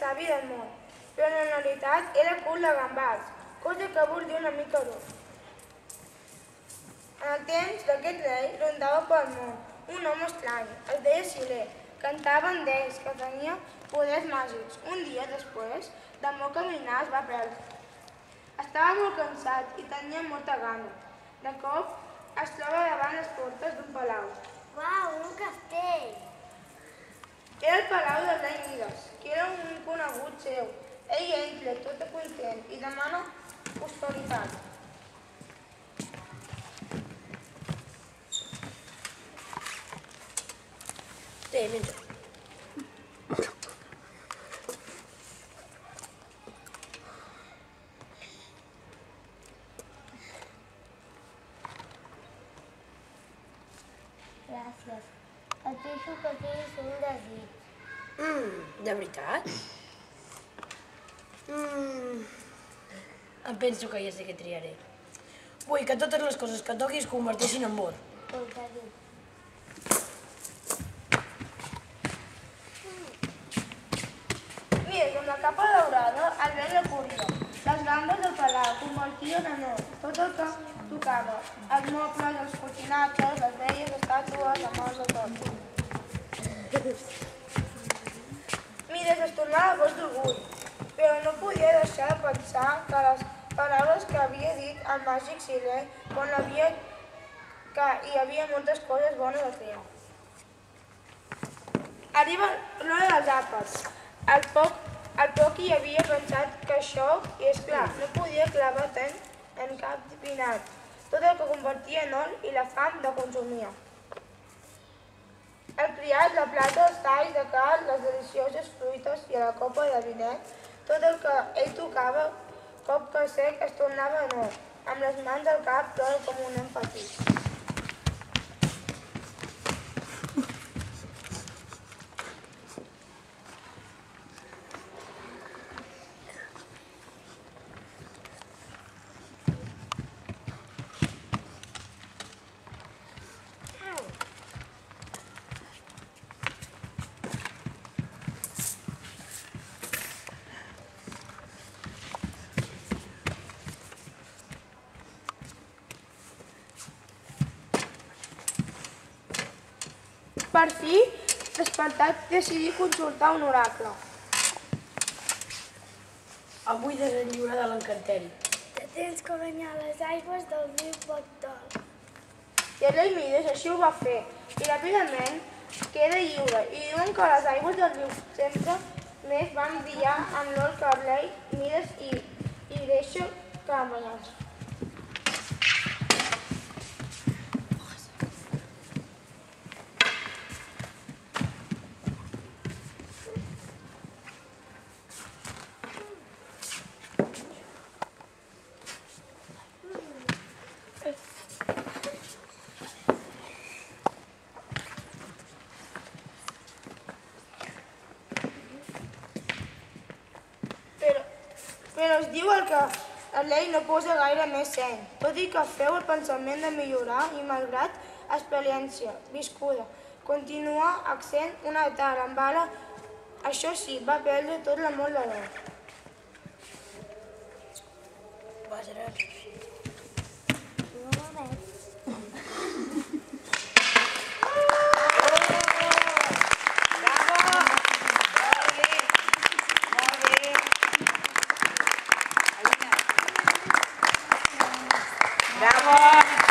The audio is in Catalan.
savi del món, però en realitat era cul de gambals, cosa que vol dir una mica dur. En el temps d'aquest rei rondava pel món un home estrany, es deia Silé, cantava en d'ells que tenia poders màgics. Un dia després, de molt caminar, es va perdre. Estava molt cansat i tenia molta gana. De cop, es troba davant les portes d'un palau. Uau, un castell! Era el palau del rei Mides, un conegut seu. Ell entra tot content i demana prosperitat. Té, menja. Gràcies. Et deixo que tinguis un desig. Mm, de veritat? Em penso que ja sé què triaré. Vull que totes les coses que toquis es converteixin en. Contadit. Mira, amb la capa daurada, el vent la corria. Les gambes del palau convertien en or tot el que tocava. Els mobles, els coixinatges, les velles estàtues, la mort de tot. Mides es tornava boig d'orgull, però no podia deixar de pensar que les paraules que havia dit el màgic Silé quan havia que hi havia moltes coses bones a fer. Arriba l'hora dels àpats. El poc, el poc hi havia pensat que això, i és clar, no podia clavar tant en cap pinat. Tot el que convertia en or i la fam de consumia. El criat, la plata, els talls de cal, les delicioses fruites i la copa de vinet, tot el que ell tocava, cop que sec, es tornava en or. Amb les mans al cap, plora com un nen petit. Per fi, despertat, decidí consultar un oracle. Em vull desenlliurar de l'encanteri. Te tens que banyar a les aigües del riu Boctol. I el rei Mides així ho va fer, i ràpidament queda lliure. I diuen que les aigües del riu sempre més van brillar amb l'or que el rei Mides i, i deixa que banyar. Però es diu el que la llei no posa gaire més seny, tot i que feu el pensament de millorar i malgrat experiència viscuda, continua accent una tara amb bala, això sí, va perdre tot l'amor de l'or. Va ser... That one.